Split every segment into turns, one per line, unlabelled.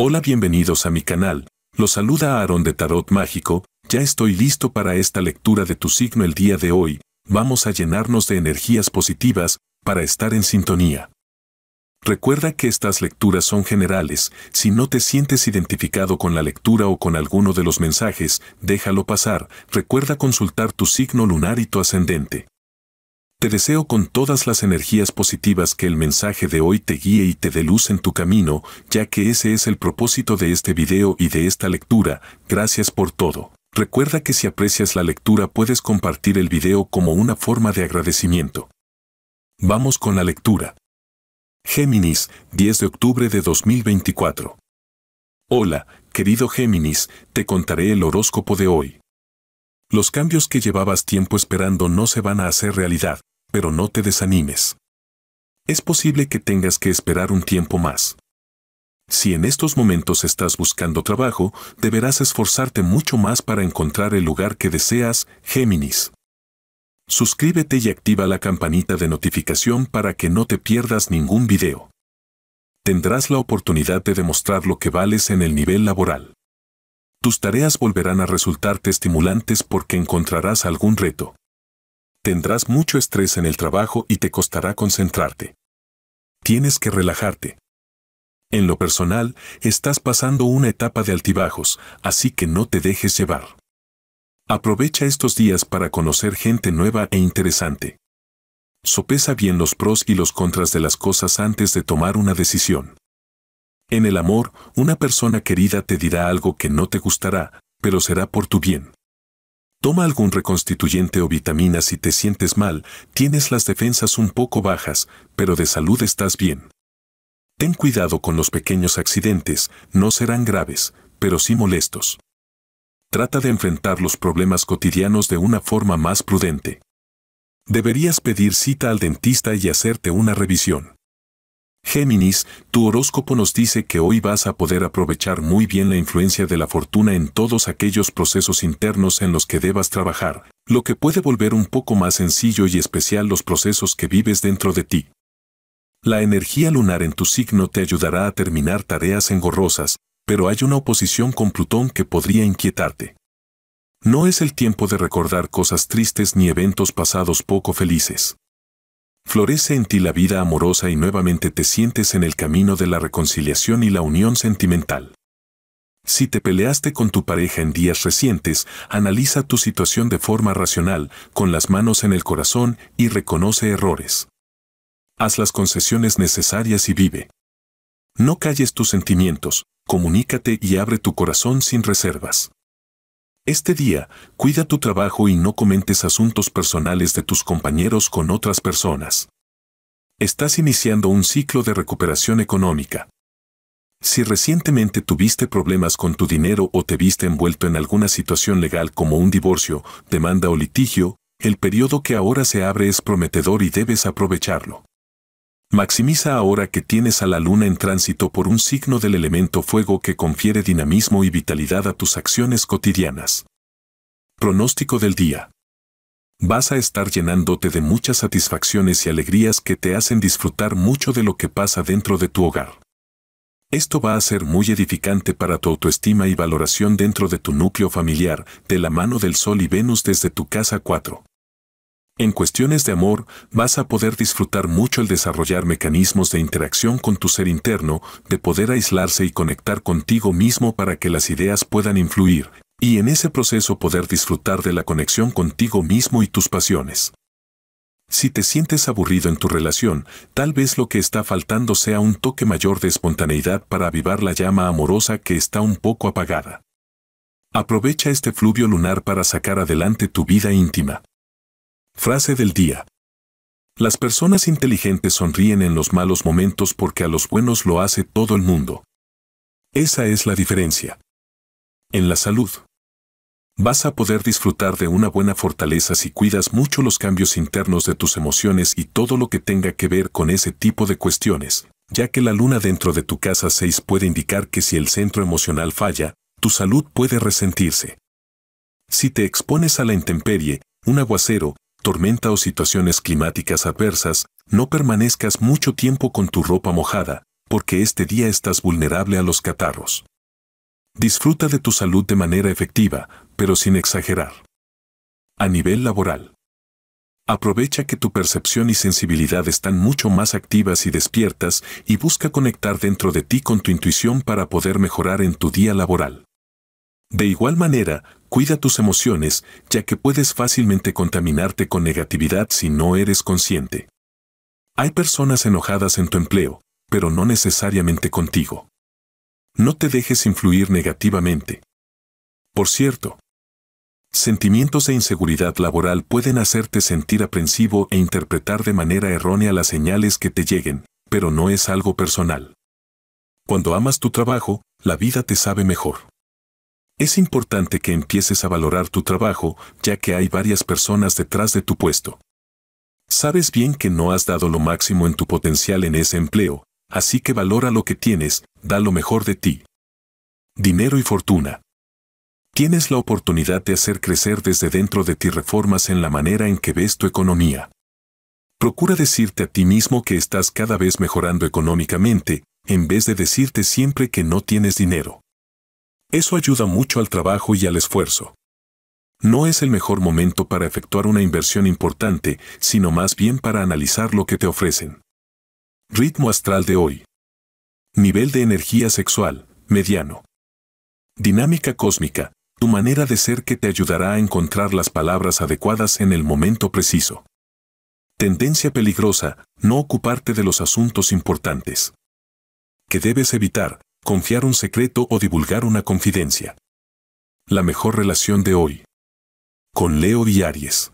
Hola, bienvenidos a mi canal. Los saluda Aaron de Tarot Mágico. Ya estoy listo para esta lectura de tu signo el día de hoy. Vamos a llenarnos de energías positivas para estar en sintonía. Recuerda que estas lecturas son generales. Si no te sientes identificado con la lectura o con alguno de los mensajes, déjalo pasar. Recuerda consultar tu signo lunar y tu ascendente. Te deseo con todas las energías positivas que el mensaje de hoy te guíe y te dé luz en tu camino, ya que ese es el propósito de este video y de esta lectura. Gracias por todo. Recuerda que si aprecias la lectura puedes compartir el video como una forma de agradecimiento. Vamos con la lectura. Géminis, 10 de octubre de 2024. Hola, querido Géminis, te contaré el horóscopo de hoy. Los cambios que llevabas tiempo esperando no se van a hacer realidad, pero no te desanimes. Es posible que tengas que esperar un tiempo más. Si en estos momentos estás buscando trabajo, deberás esforzarte mucho más para encontrar el lugar que deseas, Géminis. Suscríbete y activa la campanita de notificación para que no te pierdas ningún video. Tendrás la oportunidad de demostrar lo que vales en el nivel laboral. Tus tareas volverán a resultarte estimulantes porque encontrarás algún reto. Tendrás mucho estrés en el trabajo y te costará concentrarte. Tienes que relajarte. En lo personal, estás pasando una etapa de altibajos, así que no te dejes llevar. Aprovecha estos días para conocer gente nueva e interesante. Sopesa bien los pros y los contras de las cosas antes de tomar una decisión. En el amor, una persona querida te dirá algo que no te gustará, pero será por tu bien. Toma algún reconstituyente o vitamina si te sientes mal, tienes las defensas un poco bajas, pero de salud estás bien. Ten cuidado con los pequeños accidentes, no serán graves, pero sí molestos. Trata de enfrentar los problemas cotidianos de una forma más prudente. Deberías pedir cita al dentista y hacerte una revisión. Géminis, tu horóscopo nos dice que hoy vas a poder aprovechar muy bien la influencia de la fortuna en todos aquellos procesos internos en los que debas trabajar, lo que puede volver un poco más sencillo y especial los procesos que vives dentro de ti. La energía lunar en tu signo te ayudará a terminar tareas engorrosas, pero hay una oposición con Plutón que podría inquietarte. No es el tiempo de recordar cosas tristes ni eventos pasados poco felices. Florece en ti la vida amorosa y nuevamente te sientes en el camino de la reconciliación y la unión sentimental. Si te peleaste con tu pareja en días recientes, analiza tu situación de forma racional, con las manos en el corazón y reconoce errores. Haz las concesiones necesarias y vive. No calles tus sentimientos, comunícate y abre tu corazón sin reservas. Este día, cuida tu trabajo y no comentes asuntos personales de tus compañeros con otras personas. Estás iniciando un ciclo de recuperación económica. Si recientemente tuviste problemas con tu dinero o te viste envuelto en alguna situación legal como un divorcio, demanda o litigio, el periodo que ahora se abre es prometedor y debes aprovecharlo. Maximiza ahora que tienes a la luna en tránsito por un signo del elemento fuego que confiere dinamismo y vitalidad a tus acciones cotidianas. Pronóstico del día. Vas a estar llenándote de muchas satisfacciones y alegrías que te hacen disfrutar mucho de lo que pasa dentro de tu hogar. Esto va a ser muy edificante para tu autoestima y valoración dentro de tu núcleo familiar, de la mano del Sol y Venus desde tu casa 4. En cuestiones de amor, vas a poder disfrutar mucho el desarrollar mecanismos de interacción con tu ser interno, de poder aislarse y conectar contigo mismo para que las ideas puedan influir, y en ese proceso poder disfrutar de la conexión contigo mismo y tus pasiones. Si te sientes aburrido en tu relación, tal vez lo que está faltando sea un toque mayor de espontaneidad para avivar la llama amorosa que está un poco apagada. Aprovecha este fluvio lunar para sacar adelante tu vida íntima. Frase del día. Las personas inteligentes sonríen en los malos momentos porque a los buenos lo hace todo el mundo. Esa es la diferencia. En la salud. Vas a poder disfrutar de una buena fortaleza si cuidas mucho los cambios internos de tus emociones y todo lo que tenga que ver con ese tipo de cuestiones, ya que la luna dentro de tu casa 6 puede indicar que si el centro emocional falla, tu salud puede resentirse. Si te expones a la intemperie, un aguacero, tormenta o situaciones climáticas adversas, no permanezcas mucho tiempo con tu ropa mojada, porque este día estás vulnerable a los catarros. Disfruta de tu salud de manera efectiva, pero sin exagerar. A nivel laboral. Aprovecha que tu percepción y sensibilidad están mucho más activas y despiertas y busca conectar dentro de ti con tu intuición para poder mejorar en tu día laboral. De igual manera, cuida tus emociones, ya que puedes fácilmente contaminarte con negatividad si no eres consciente. Hay personas enojadas en tu empleo, pero no necesariamente contigo. No te dejes influir negativamente. Por cierto, sentimientos de inseguridad laboral pueden hacerte sentir aprensivo e interpretar de manera errónea las señales que te lleguen, pero no es algo personal. Cuando amas tu trabajo, la vida te sabe mejor. Es importante que empieces a valorar tu trabajo, ya que hay varias personas detrás de tu puesto. Sabes bien que no has dado lo máximo en tu potencial en ese empleo, así que valora lo que tienes, da lo mejor de ti. Dinero y fortuna. Tienes la oportunidad de hacer crecer desde dentro de ti reformas en la manera en que ves tu economía. Procura decirte a ti mismo que estás cada vez mejorando económicamente, en vez de decirte siempre que no tienes dinero. Eso ayuda mucho al trabajo y al esfuerzo. No es el mejor momento para efectuar una inversión importante, sino más bien para analizar lo que te ofrecen. Ritmo astral de hoy. Nivel de energía sexual, mediano. Dinámica cósmica, tu manera de ser que te ayudará a encontrar las palabras adecuadas en el momento preciso. Tendencia peligrosa, no ocuparte de los asuntos importantes. Que debes evitar, confiar un secreto o divulgar una confidencia. La mejor relación de hoy. Con Leo y Aries.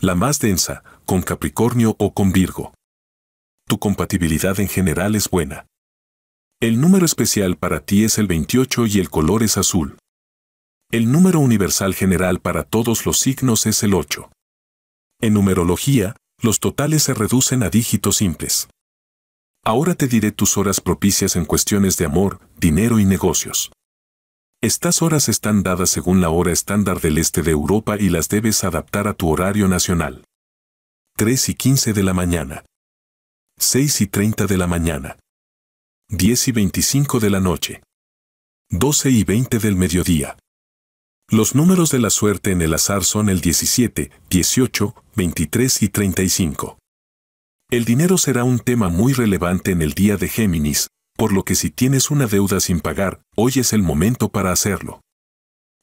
La más densa, con Capricornio o con Virgo. Tu compatibilidad en general es buena. El número especial para ti es el 28 y el color es azul. El número universal general para todos los signos es el 8. En numerología, los totales se reducen a dígitos simples. Ahora te diré tus horas propicias en cuestiones de amor, dinero y negocios. Estas horas están dadas según la hora estándar del este de Europa y las debes adaptar a tu horario nacional. 3 y 15 de la mañana. 6 y 30 de la mañana. 10 y 25 de la noche. 12 y 20 del mediodía. Los números de la suerte en el azar son el 17, 18, 23 y 35. El dinero será un tema muy relevante en el día de Géminis, por lo que si tienes una deuda sin pagar, hoy es el momento para hacerlo.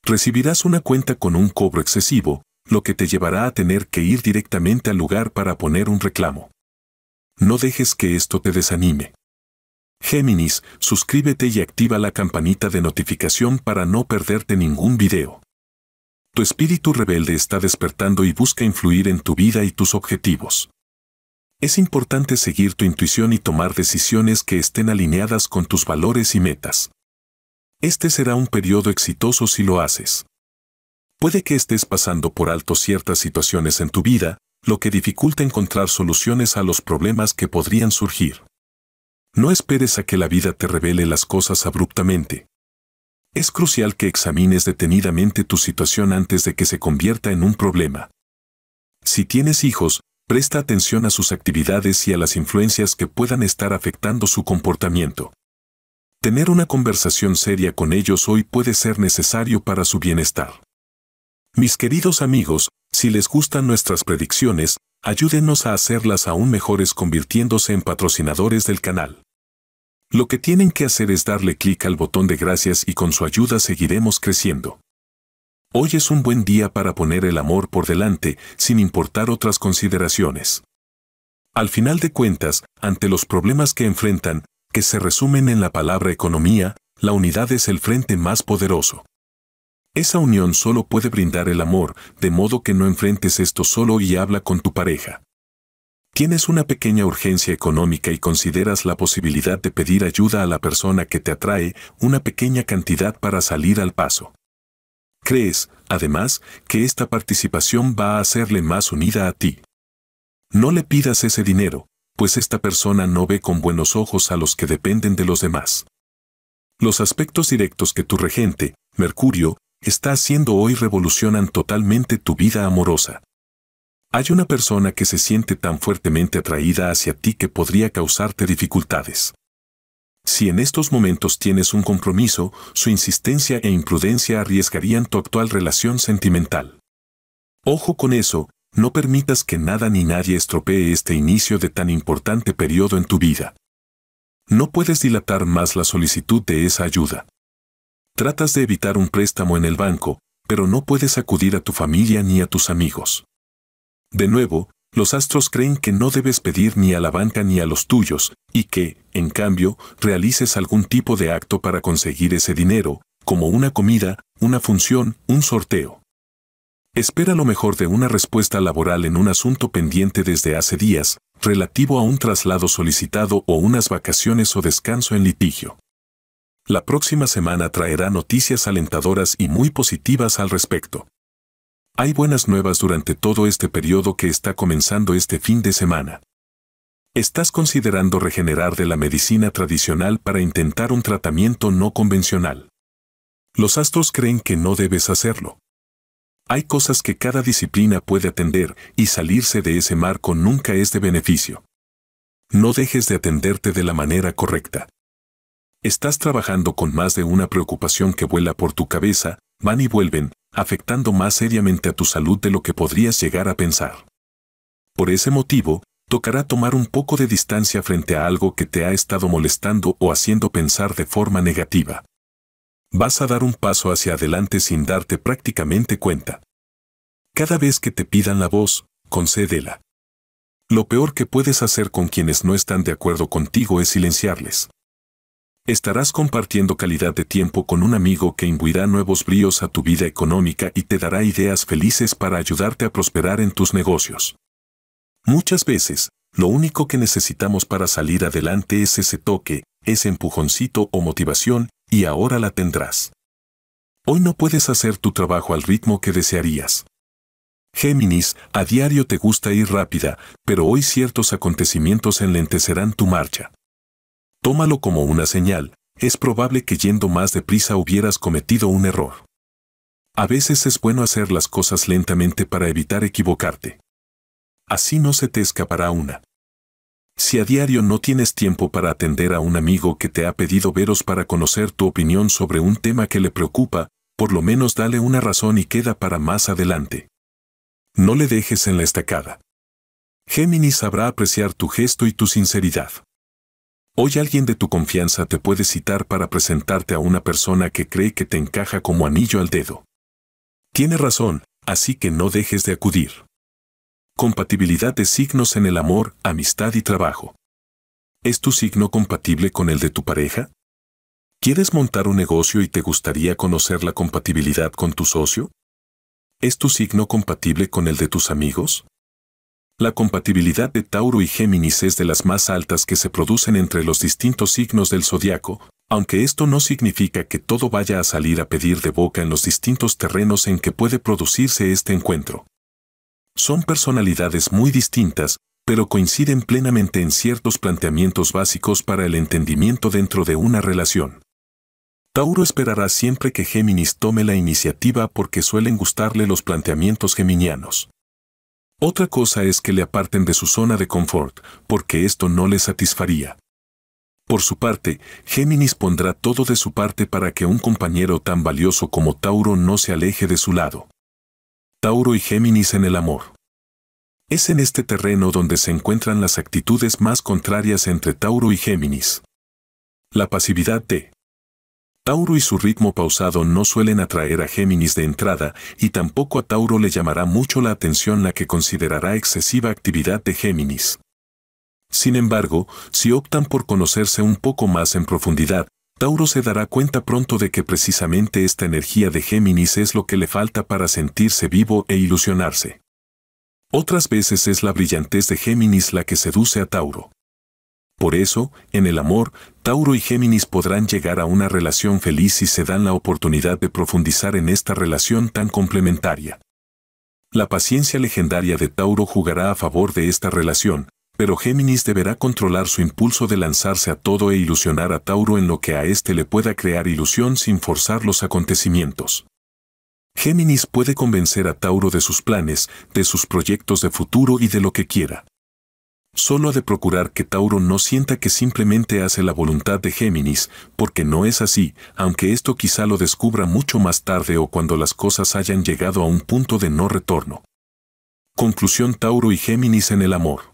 Recibirás una cuenta con un cobro excesivo, lo que te llevará a tener que ir directamente al lugar para poner un reclamo. No dejes que esto te desanime. Géminis, suscríbete y activa la campanita de notificación para no perderte ningún video. Tu espíritu rebelde está despertando y busca influir en tu vida y tus objetivos. Es importante seguir tu intuición y tomar decisiones que estén alineadas con tus valores y metas. Este será un periodo exitoso si lo haces. Puede que estés pasando por alto ciertas situaciones en tu vida, lo que dificulta encontrar soluciones a los problemas que podrían surgir. No esperes a que la vida te revele las cosas abruptamente. Es crucial que examines detenidamente tu situación antes de que se convierta en un problema. Si tienes hijos, Presta atención a sus actividades y a las influencias que puedan estar afectando su comportamiento. Tener una conversación seria con ellos hoy puede ser necesario para su bienestar. Mis queridos amigos, si les gustan nuestras predicciones, ayúdenos a hacerlas aún mejores convirtiéndose en patrocinadores del canal. Lo que tienen que hacer es darle clic al botón de gracias y con su ayuda seguiremos creciendo. Hoy es un buen día para poner el amor por delante, sin importar otras consideraciones. Al final de cuentas, ante los problemas que enfrentan, que se resumen en la palabra economía, la unidad es el frente más poderoso. Esa unión solo puede brindar el amor, de modo que no enfrentes esto solo y habla con tu pareja. Tienes una pequeña urgencia económica y consideras la posibilidad de pedir ayuda a la persona que te atrae una pequeña cantidad para salir al paso. Crees, además, que esta participación va a hacerle más unida a ti. No le pidas ese dinero, pues esta persona no ve con buenos ojos a los que dependen de los demás. Los aspectos directos que tu regente, Mercurio, está haciendo hoy revolucionan totalmente tu vida amorosa. Hay una persona que se siente tan fuertemente atraída hacia ti que podría causarte dificultades. Si en estos momentos tienes un compromiso, su insistencia e imprudencia arriesgarían tu actual relación sentimental. Ojo con eso, no permitas que nada ni nadie estropee este inicio de tan importante periodo en tu vida. No puedes dilatar más la solicitud de esa ayuda. Tratas de evitar un préstamo en el banco, pero no puedes acudir a tu familia ni a tus amigos. De nuevo, los astros creen que no debes pedir ni a la banca ni a los tuyos, y que, en cambio, realices algún tipo de acto para conseguir ese dinero, como una comida, una función, un sorteo. Espera lo mejor de una respuesta laboral en un asunto pendiente desde hace días, relativo a un traslado solicitado o unas vacaciones o descanso en litigio. La próxima semana traerá noticias alentadoras y muy positivas al respecto. Hay buenas nuevas durante todo este periodo que está comenzando este fin de semana. Estás considerando regenerar de la medicina tradicional para intentar un tratamiento no convencional. Los astros creen que no debes hacerlo. Hay cosas que cada disciplina puede atender y salirse de ese marco nunca es de beneficio. No dejes de atenderte de la manera correcta. Estás trabajando con más de una preocupación que vuela por tu cabeza, van y vuelven, afectando más seriamente a tu salud de lo que podrías llegar a pensar. Por ese motivo, tocará tomar un poco de distancia frente a algo que te ha estado molestando o haciendo pensar de forma negativa. Vas a dar un paso hacia adelante sin darte prácticamente cuenta. Cada vez que te pidan la voz, concédela. Lo peor que puedes hacer con quienes no están de acuerdo contigo es silenciarles. Estarás compartiendo calidad de tiempo con un amigo que imbuirá nuevos bríos a tu vida económica y te dará ideas felices para ayudarte a prosperar en tus negocios. Muchas veces, lo único que necesitamos para salir adelante es ese toque, ese empujoncito o motivación, y ahora la tendrás. Hoy no puedes hacer tu trabajo al ritmo que desearías. Géminis, a diario te gusta ir rápida, pero hoy ciertos acontecimientos enlentecerán tu marcha. Tómalo como una señal, es probable que yendo más deprisa hubieras cometido un error. A veces es bueno hacer las cosas lentamente para evitar equivocarte. Así no se te escapará una. Si a diario no tienes tiempo para atender a un amigo que te ha pedido veros para conocer tu opinión sobre un tema que le preocupa, por lo menos dale una razón y queda para más adelante. No le dejes en la estacada. Géminis sabrá apreciar tu gesto y tu sinceridad. Hoy alguien de tu confianza te puede citar para presentarte a una persona que cree que te encaja como anillo al dedo. Tiene razón, así que no dejes de acudir. Compatibilidad de signos en el amor, amistad y trabajo. ¿Es tu signo compatible con el de tu pareja? ¿Quieres montar un negocio y te gustaría conocer la compatibilidad con tu socio? ¿Es tu signo compatible con el de tus amigos? La compatibilidad de Tauro y Géminis es de las más altas que se producen entre los distintos signos del zodiaco, aunque esto no significa que todo vaya a salir a pedir de boca en los distintos terrenos en que puede producirse este encuentro. Son personalidades muy distintas, pero coinciden plenamente en ciertos planteamientos básicos para el entendimiento dentro de una relación. Tauro esperará siempre que Géminis tome la iniciativa porque suelen gustarle los planteamientos geminianos. Otra cosa es que le aparten de su zona de confort, porque esto no le satisfaría. Por su parte, Géminis pondrá todo de su parte para que un compañero tan valioso como Tauro no se aleje de su lado. Tauro y Géminis en el amor. Es en este terreno donde se encuentran las actitudes más contrarias entre Tauro y Géminis. La pasividad de Tauro y su ritmo pausado no suelen atraer a Géminis de entrada y tampoco a Tauro le llamará mucho la atención la que considerará excesiva actividad de Géminis. Sin embargo, si optan por conocerse un poco más en profundidad, Tauro se dará cuenta pronto de que precisamente esta energía de Géminis es lo que le falta para sentirse vivo e ilusionarse. Otras veces es la brillantez de Géminis la que seduce a Tauro. Por eso, en el amor, Tauro y Géminis podrán llegar a una relación feliz si se dan la oportunidad de profundizar en esta relación tan complementaria. La paciencia legendaria de Tauro jugará a favor de esta relación, pero Géminis deberá controlar su impulso de lanzarse a todo e ilusionar a Tauro en lo que a éste le pueda crear ilusión sin forzar los acontecimientos. Géminis puede convencer a Tauro de sus planes, de sus proyectos de futuro y de lo que quiera. Solo ha de procurar que Tauro no sienta que simplemente hace la voluntad de Géminis, porque no es así, aunque esto quizá lo descubra mucho más tarde o cuando las cosas hayan llegado a un punto de no retorno. Conclusión Tauro y Géminis en el amor.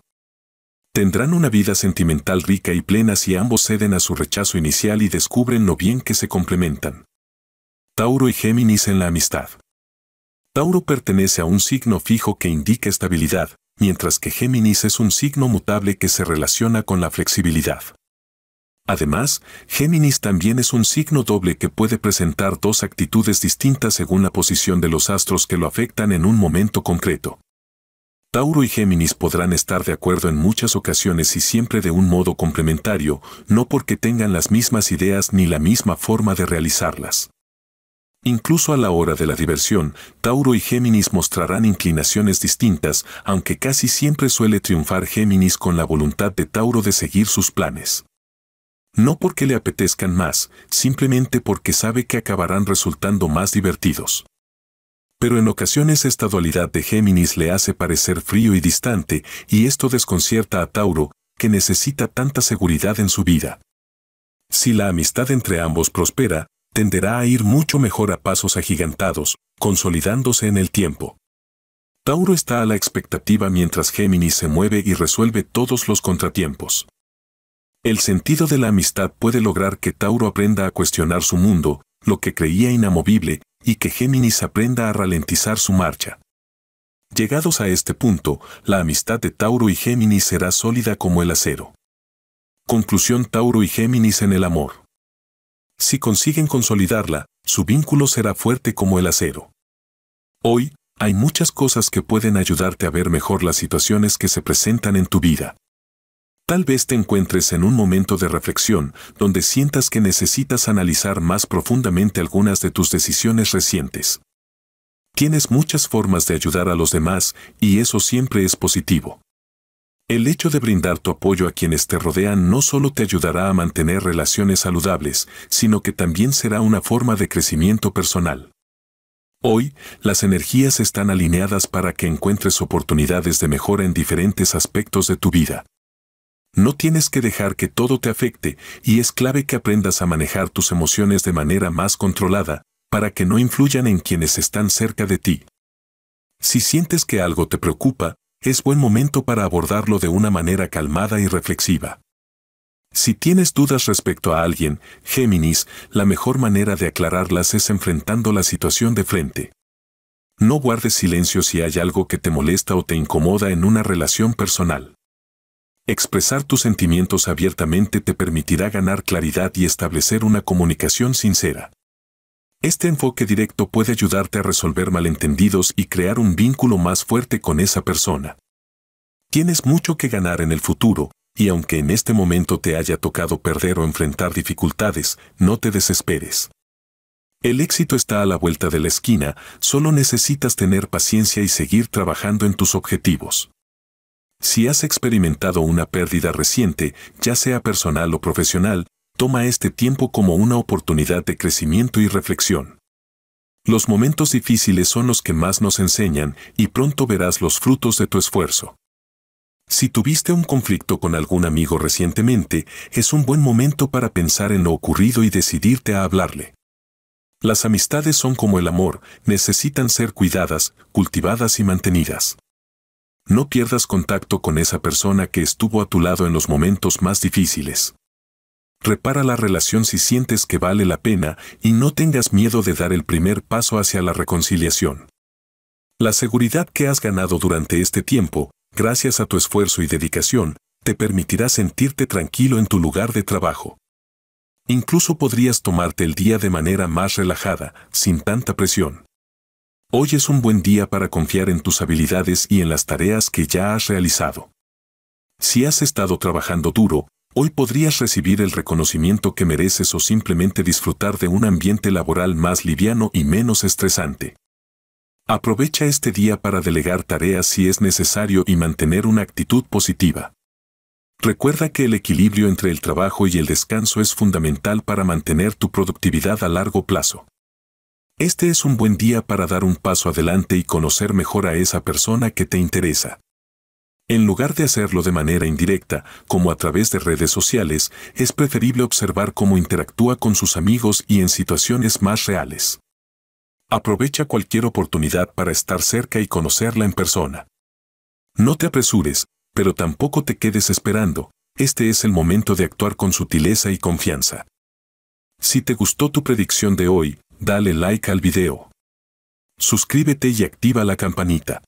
Tendrán una vida sentimental rica y plena si ambos ceden a su rechazo inicial y descubren lo bien que se complementan. Tauro y Géminis en la amistad. Tauro pertenece a un signo fijo que indica estabilidad, mientras que Géminis es un signo mutable que se relaciona con la flexibilidad. Además, Géminis también es un signo doble que puede presentar dos actitudes distintas según la posición de los astros que lo afectan en un momento concreto. Tauro y Géminis podrán estar de acuerdo en muchas ocasiones y siempre de un modo complementario, no porque tengan las mismas ideas ni la misma forma de realizarlas. Incluso a la hora de la diversión, Tauro y Géminis mostrarán inclinaciones distintas, aunque casi siempre suele triunfar Géminis con la voluntad de Tauro de seguir sus planes. No porque le apetezcan más, simplemente porque sabe que acabarán resultando más divertidos. Pero en ocasiones esta dualidad de Géminis le hace parecer frío y distante, y esto desconcierta a Tauro, que necesita tanta seguridad en su vida. Si la amistad entre ambos prospera, tenderá a ir mucho mejor a pasos agigantados, consolidándose en el tiempo. Tauro está a la expectativa mientras Géminis se mueve y resuelve todos los contratiempos. El sentido de la amistad puede lograr que Tauro aprenda a cuestionar su mundo, lo que creía inamovible, y que Géminis aprenda a ralentizar su marcha. Llegados a este punto, la amistad de Tauro y Géminis será sólida como el acero. Conclusión Tauro y Géminis en el amor. Si consiguen consolidarla, su vínculo será fuerte como el acero. Hoy, hay muchas cosas que pueden ayudarte a ver mejor las situaciones que se presentan en tu vida. Tal vez te encuentres en un momento de reflexión donde sientas que necesitas analizar más profundamente algunas de tus decisiones recientes. Tienes muchas formas de ayudar a los demás y eso siempre es positivo. El hecho de brindar tu apoyo a quienes te rodean no solo te ayudará a mantener relaciones saludables, sino que también será una forma de crecimiento personal. Hoy, las energías están alineadas para que encuentres oportunidades de mejora en diferentes aspectos de tu vida. No tienes que dejar que todo te afecte y es clave que aprendas a manejar tus emociones de manera más controlada, para que no influyan en quienes están cerca de ti. Si sientes que algo te preocupa, es buen momento para abordarlo de una manera calmada y reflexiva. Si tienes dudas respecto a alguien, Géminis, la mejor manera de aclararlas es enfrentando la situación de frente. No guardes silencio si hay algo que te molesta o te incomoda en una relación personal. Expresar tus sentimientos abiertamente te permitirá ganar claridad y establecer una comunicación sincera. Este enfoque directo puede ayudarte a resolver malentendidos y crear un vínculo más fuerte con esa persona. Tienes mucho que ganar en el futuro, y aunque en este momento te haya tocado perder o enfrentar dificultades, no te desesperes. El éxito está a la vuelta de la esquina, solo necesitas tener paciencia y seguir trabajando en tus objetivos. Si has experimentado una pérdida reciente, ya sea personal o profesional, toma este tiempo como una oportunidad de crecimiento y reflexión. Los momentos difíciles son los que más nos enseñan y pronto verás los frutos de tu esfuerzo. Si tuviste un conflicto con algún amigo recientemente, es un buen momento para pensar en lo ocurrido y decidirte a hablarle. Las amistades son como el amor, necesitan ser cuidadas, cultivadas y mantenidas. No pierdas contacto con esa persona que estuvo a tu lado en los momentos más difíciles. Repara la relación si sientes que vale la pena y no tengas miedo de dar el primer paso hacia la reconciliación. La seguridad que has ganado durante este tiempo, gracias a tu esfuerzo y dedicación, te permitirá sentirte tranquilo en tu lugar de trabajo. Incluso podrías tomarte el día de manera más relajada, sin tanta presión. Hoy es un buen día para confiar en tus habilidades y en las tareas que ya has realizado. Si has estado trabajando duro, hoy podrías recibir el reconocimiento que mereces o simplemente disfrutar de un ambiente laboral más liviano y menos estresante. Aprovecha este día para delegar tareas si es necesario y mantener una actitud positiva. Recuerda que el equilibrio entre el trabajo y el descanso es fundamental para mantener tu productividad a largo plazo. Este es un buen día para dar un paso adelante y conocer mejor a esa persona que te interesa. En lugar de hacerlo de manera indirecta, como a través de redes sociales, es preferible observar cómo interactúa con sus amigos y en situaciones más reales. Aprovecha cualquier oportunidad para estar cerca y conocerla en persona. No te apresures, pero tampoco te quedes esperando, este es el momento de actuar con sutileza y confianza. Si te gustó tu predicción de hoy, dale like al video. Suscríbete y activa la campanita.